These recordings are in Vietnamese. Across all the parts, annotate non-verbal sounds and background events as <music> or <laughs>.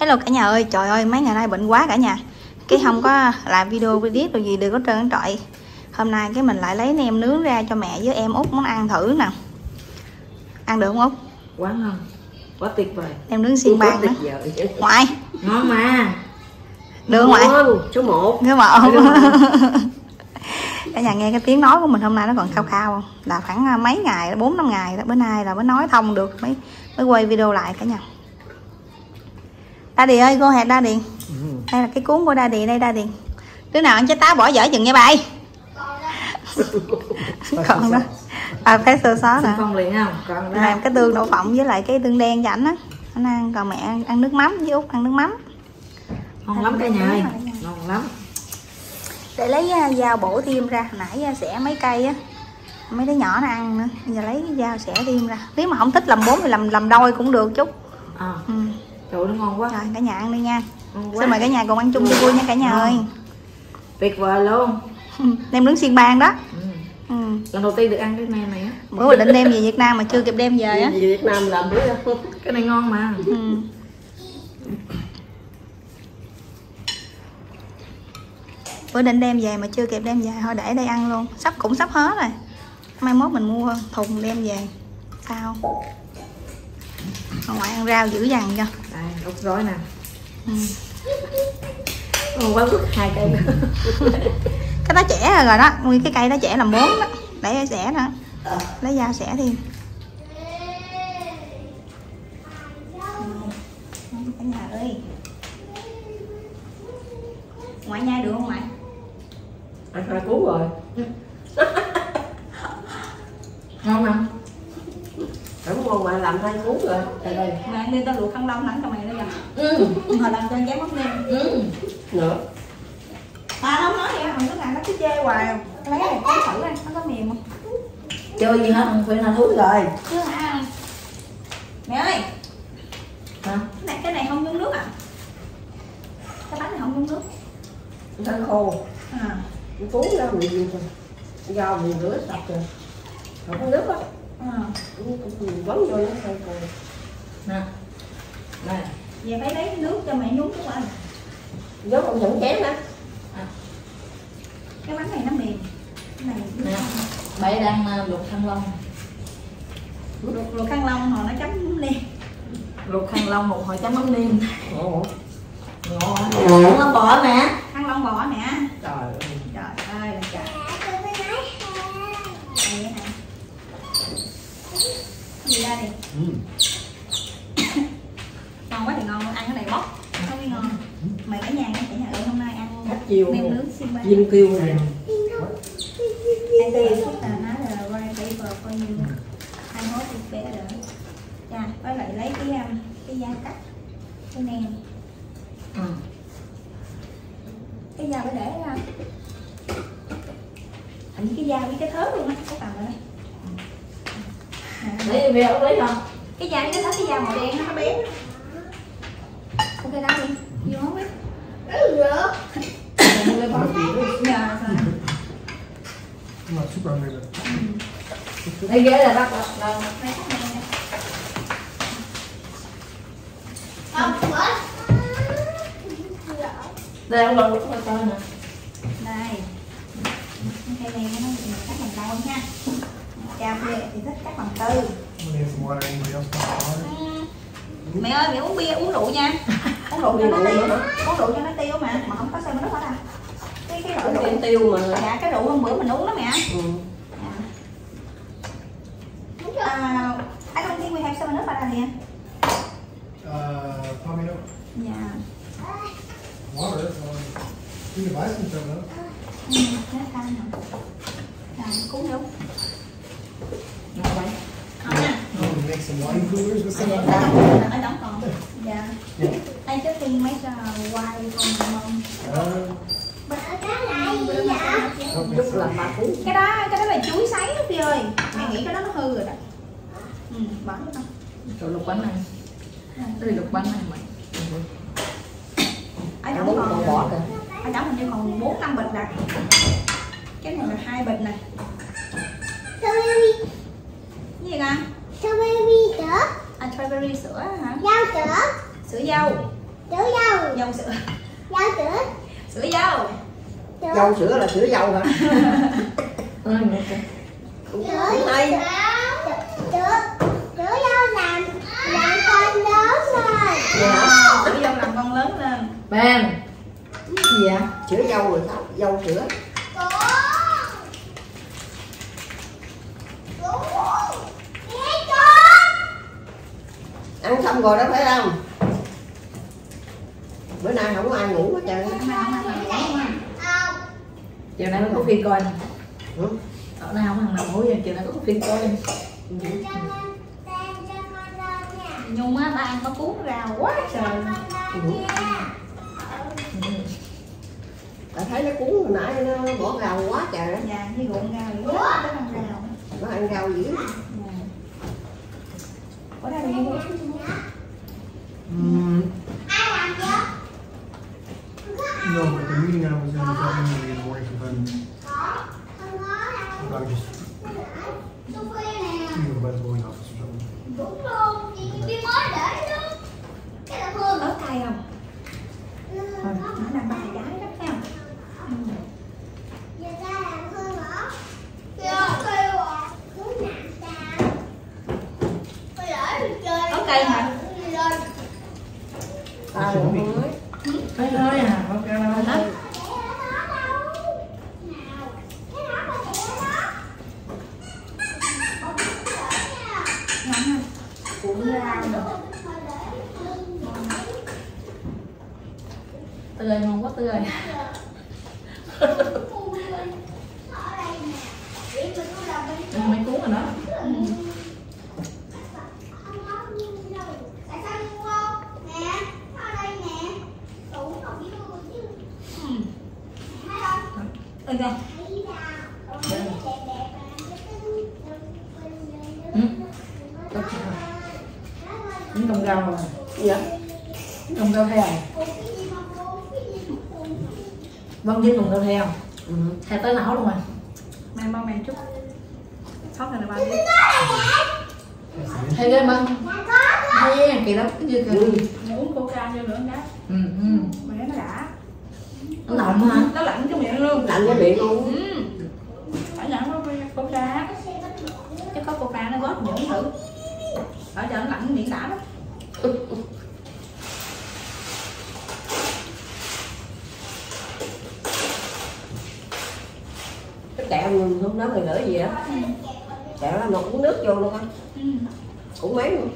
Hello cả nhà ơi, trời ơi mấy ngày nay bệnh quá cả nhà Cái không có làm video video rồi gì được có trơn trọi Hôm nay cái mình lại lấy nem nướng ra cho mẹ với em út muốn ăn thử nè Ăn được không út? quá ngon quá tuyệt vời Nem nướng xiên chứ. Ngoại, ngon mà được ngoại? Số 1 Cái mà Được rồi. Cả nhà nghe cái tiếng nói của mình hôm nay nó còn khao khao không? Là khoảng à, mấy ngày, 4 năm ngày đó Bữa nay là mới nói thông được mới mới quay video lại cả nhà Daddy ơi, cô hẹn Daddy. Đây là cái cuốn của Daddy đây Daddy. Đứa nào ăn trái táo bỏ dở chừng nha bay. <laughs> Còn đó. À, pesto sauce nè. không liền không? Còn đó Làm cái tương đậu phộng với lại cái tương đen cho ảnh á. Anh ăn, còn mẹ ăn, ăn nước mắm với út ăn nước mắm. Ngon lắm cả nhà ơi. Ngon lắm. Để lấy à, dao bổ thêm ra. Hồi nãy à, xẻ mấy cây á. Mấy đứa nhỏ nó ăn nữa. Giờ lấy cái dao xẻ thêm ra. Nếu mà không thích làm bốn thì làm làm đôi cũng được chút. À, ừ. Trời nó ngon quá. Rồi cả nhà ăn đi nha. Ngon quá. xin mời cả nhà cùng ăn chung cho vui nha cả nhà Ngon. ơi. Tuyệt vời luôn. <laughs> Nem nướng xiên bang đó. Ừ. ừ. lần đầu tiên được ăn cái nem này á. Bữa mình định đem về Việt Nam mà chưa kịp đem về á. Gì Việt Nam làm bữa đó. <laughs> cái này ngon mà. Ừ. bữa định đem về mà chưa kịp đem về thôi để đây ăn luôn. Sắp cũng sắp hết rồi. Mai mốt mình mua thùng đem về. Sao Ở ngoại ăn rau dữ dằn cho. Đây ốc gói nè. Ừ. quá quất hai cây nữa. <laughs> Cái đó trẻ rồi đó. Nguyên cái cây đó trẻ làm bốn đó. Để xẻ nữa lấy dao xẻ thêm. Cả nhà ơi. Ngoại nhai được không ngoại? Ăn hai cuốn rồi. ngon không Đúng không mà làm hai cuốn rồi. Đây đây. mẹ đi tao luộc khăn lông nắng cho mày đó kìa ừ. hồi làm cho chén mắm nêm ừ. Nữa. à không nói vậy không có ngày nó cứ chê hoài lấy này có thử đây nó có mềm không chơi gì hết không phải là thúi rồi hả mẹ ơi hả cái này cái này không nhúng nước à cái bánh này không nhúng nước Thân khô. à Cái cuốn ra mình dùng rồi. Rau mình rửa sạch rồi. Không có nước á. À quấn vô nó thân khô. nè. Này về phải lấy nước cho mẹ nhúng chút anh? Nhớ không? Nhận chén đó. cái bánh này nó mềm. Cái này nè. bảy đang ờ, luộc khăn lông. Luộc luộc khăn lông hồi nó chấm nêm luộc khăn lông một hồi chấm mắm nêm Ồ. ngon ngon nó bỏ nè khăn lông bò nè. Trời ơi. trời ơi là trời Đây nè. Ra đi <coughs> ngon quá thì ngon ăn cái này bóc không biết ngon mày cả nhà nha cả nhà ơi hôm nay ăn Khách chiều. nem nướng xiên bang Viên kêu này. I see you put another white paper for you. I hope it's better. Dạ, với lại lấy cái um, cái dao cắt cái nem, ừ. cái dao để để ra. Hình như cái dao với cái thớt luôn á, cái tầm rồi đây. Lấy về ốc lấy không Cái dao cái thớt cái dao màu đen nó nó bén. Ok đó đi. You want it? lấy bỏ Dạ, rồi. I'm not super but lấy ghế là bắt đâu Lấy cái nem nè. đây ông lồng lúc coi nè Đây. Cái nem nó cắt bằng tay nha. Cha kia thì thích cắt bằng tư. Mẹ ơi mẹ uống bia uống rượu nha. <laughs> Uống rượu cho nó tiêu uống rượu cho nó tiêu mà mà không có sao mà nước hết à cái cái Cái rượu tiêu mà. dạ cái rượu hôm bữa mình uống đó mẹ. Ừ. à, I don't think we have seven up đây Uh, probably no dạ. Water. Um, you can buy some seven up. ừ, hả dạ cúng đúng ngon vậy không nha to make some wine coolers with seven ở up? đóng ở đóng còn dạ Yeah. I just think make a wine me Chút sir. làm ba cuốn. cái đó cái đó là chuối sấy đó Phi ơi mẹ nghĩ cái đó nó hư rồi đó ừ bỏ nó không rồi luộc bánh này đây luộc bánh này mày ở Ăn đóng còn bỏ kìa. ở đóng hình như còn bốn năm bịch nè cái này là hai bịch nè Strawberry, con strawberry sữa, à strawberry sữa hả rau sữa, sữa dâu Sữa dâu. dâu sữa Dâu sữa. sữa dâu Sữa. dâu sữa là sữa dâu hả. Sữa. Sữa. Sữa. Sữa dâu làm làm con lớn rồi. dạ sữa dâu làm con lớn lên Ben. Cái gì vậy? sữa dâu rồi sao dâu sữa Con. Con. Nghe con. ăn xong rồi đó phải không bữa nay không có ai ngủ hết trơn á. Không. Chiều nay mới có phim coi nè. Ừ. Ở nào thằng nào ngủ vậy? Chiều nay có phim coi. Cho con tên cho con lên nha. nhung á ta ăn có cuốn rau quá trời ta thấy nó cuốn hồi nãy nó bỏ rau quá trời á dạ với ruộng rau dữ lắm tới ăn rau nó ăn rau dữ Dạ. ở đây là mua. Ai làm vậy? No, but the meeting I was in got me to get away from them. Không có đâu. I just Tôi khuya nè. thinking about going off or something. Đúng luôn, chị đi mới để đó. Cái là hương. ớt cay không Ừ, nó đang ba trái đó thấy không Giờ ta làm hương hả? Kìa, kêu à. Cứ nặng sao? Tôi để đi chơi. ớt cay hả Đi lên. ta rồi mới Thôi thôi à, ok đâu. hả Để nó đâu? Nào, cái đó là để đó. Không có để nha. ngon không cuộn rau nữa Thôi để hương. Tươi ngon quá tươi. Ở đây nè. Để mình có làm bên Đây mấy cuốn rồi đó. Không có mua đâu. Tại sao đi mua không? Nè, ở đây nè. Tủ không biết mua chứ. ừ. Thấy không? Ê, kìa. Thấy ra. Còn cái đẹp đẹp là cái cái- Ừ. Tốt chưa? Những đồng rau rồi. dạ Đồng rau theo. Cô cái gì mà cô, cái gì mà cô. Với đồng rau theo. ừ. Theo tới não luôn rồi. mày bao mày chút sót này là bao nhiêu Theo cái đó. Nè, kỳ lắm cái gì kìa. Ừ. mày uống coca vô nữa cái Ừ, ừ. mày nó đã Nó nọng hả? nó lạnh trong miệng luôn lạnh cái miệng luôn ừ. phải nhận nó coca chứ có coca nó gót nhưỡng thử ở chợ nó lạnh miệng đã lắm kẹo hôm đó mày gửi gì á? Kẹo đó mà uống nước vô luôn á. Ừ. cũng mấy luôn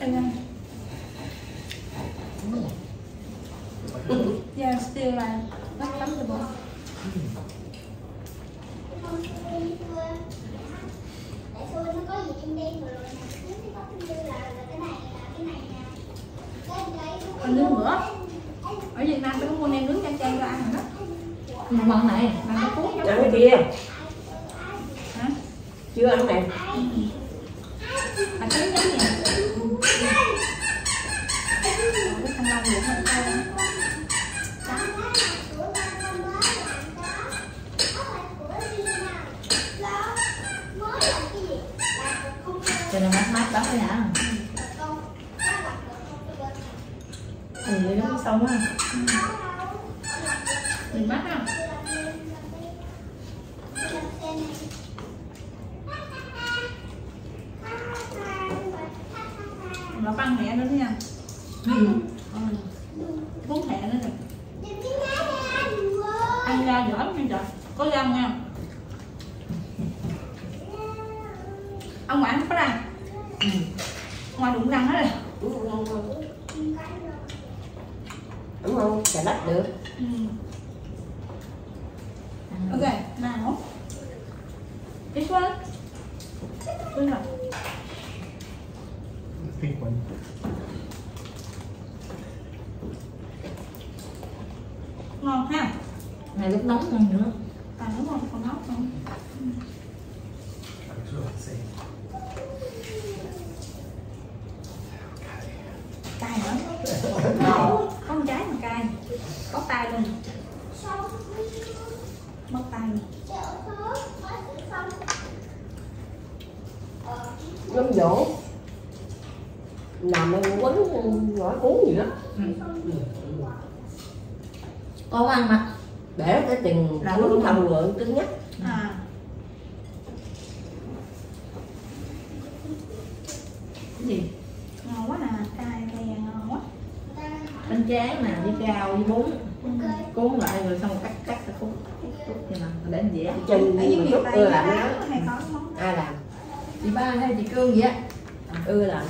Ê, nè. Yeah, still là lắm lắm rồi bộ Tại tôi nó có gì đen đen rồi nè. Nếu nó có như là là cái này là cái này nè. Cái đấy nó còn nướng nữa ở Việt Nam tôi có mua nem nướng chan chan ra ăn rồi đó Nhưng mà này. mà nó cuốn giống ăn cái kia hả chưa ăn này Cho nên mát mát bắn cái nhã. Ừ, đó xong á. mình mắt không nó băng mẹ nữa nha. Ừ. cuốn mẹ nữa nè. Ăn ra giỏi nha trời. Có răng nha. Ông ngoại không có răng Ừ. ngoài đụng răng hết rồi. Đúng không? Xà lách được. Ừ. ok nào this one this one One. ngon ha Này lúc nóng hơn nữa. à đúng không còn nóng không It's really the same. cay hả có một trái mà cay có tay luôn mất tay luôn Chợ phố Lâm dỗ Làm em quấn gỏi cuốn gì đó Ừ. con ăn mà Để cái tiền cuốn luôn thầu rồi. cứng nhắc. À. Cái gì? Ngon quá nè cay cay ngon quá. Bánh tráng nè với rau với bún. Cuốn lại rồi xong rồi cắt cắt ra khúc khúc khúc vậy nè rồi để anh dĩa Chân mà chút tây ưa làm nó có Ai làm? Chị ba hay chị cương vậy á? Ưa làm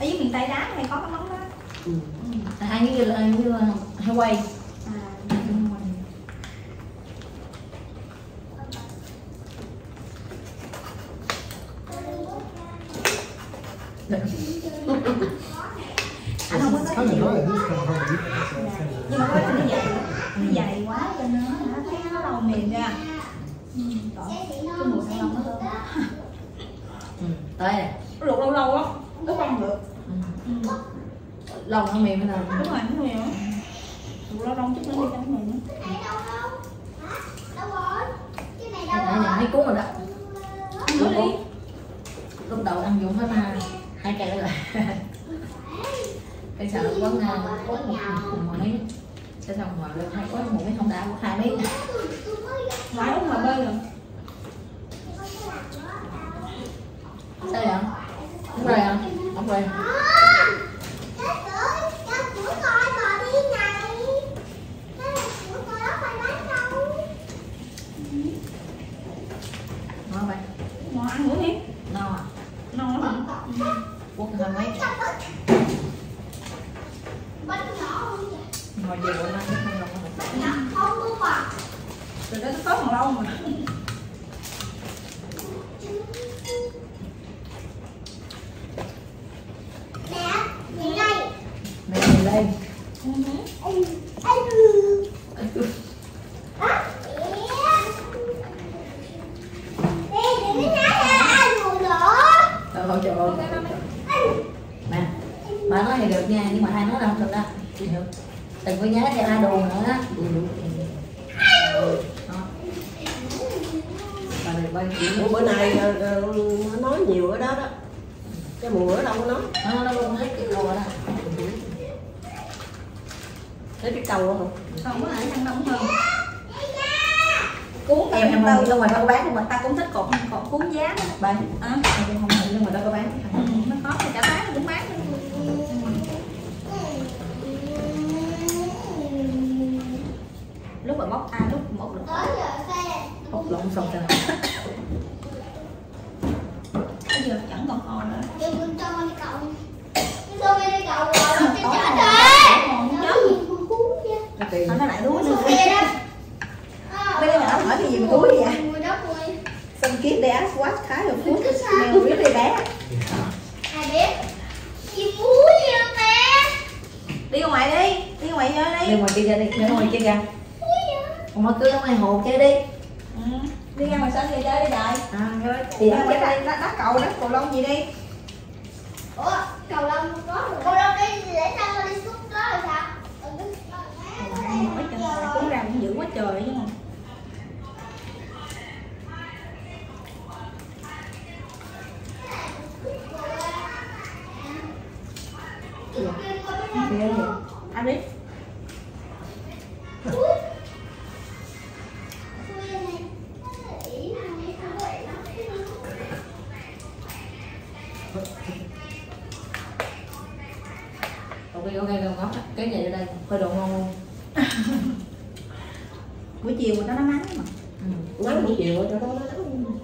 ở dưới miền tây đá hay có cái món đó ừ. như là như là hay quay à anh không có It's nhiều nhưng mà nó dày nó dày quá cho nó thấy nó đầu mềm ra ừ, cái mùi thanh nó thơm ừ. tới này luộc lâu lâu lắm nó không được ừ. ừ lòng nó mềm mới là đúng rồi nó mềm luộc lâu lâu chút nữa đi cho nó mềm nữa đã nhận thấy cuốn rồi đó. Ăn nữa đi. Lúc đầu ăn dụng hết mà hai cây đó là bây giờ ngang quán một cùng một mấy sẽ xong rồi lên hai quán một cái không đã của hai mấy ngoài lúc mà bơi rồi sao vậy? Không rồi không không rồi ngon vậy ngoài ăn nữa đi ngon à ngon lắm quốc hai mấy ngồi về bữa nay không lòng không từ đó nó có còn lâu mà mẹ về đây trời ơi trời ơi nè bà nói thì được nha nhưng mà hai nói là không được đó chị được đừng có nhá theo ai đùa nữa á Đó. bà được bao nhiêu Ủa, bữa nay ờ, ờ, nó nói nhiều ở đó đó. Cái mùa ở đâu có nói? Nó nó luôn hết cái đồ đó lấy cái câu không? Còn có thể ăn đông hơn. Cuốn em em tao không ngoài đâu có bán không mà mà ta cũng thích cột cột cuốn giá đó. Bán. À, em cũng không hiểu nhưng mà đâu có bán. Ừ, nó có thì cả tháng nó cũng bán. Lúc mà bóc à lúc một lúc hút lộn xong rồi giờ chẳng còn hòn nữa. Nó tiền. Nó lại đuối nữa bây giờ nó hỏi cái gì mà đuối vậy? Some kid they ask what kind of food smell really bad đi ra ngoài đi đi ra ngoài chơi đi. Đi ngoài kia ra đi đi ngoài kia ra còn mà cứ ở ngoài hồ chơi đi. Đi ra ngoài sân đi chơi đi đợi à rồi đi thì ra ngoài đây đá, cầu đá cầu lông gì đi? Cầu lông buổi chiều mà nó nó nắng mà ừ. nắng buổi chiều cho nó nắng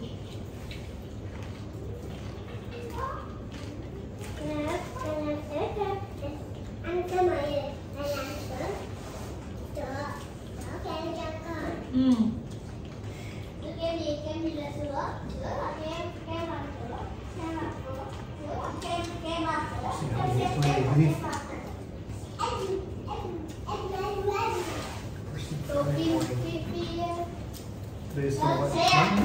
Certo.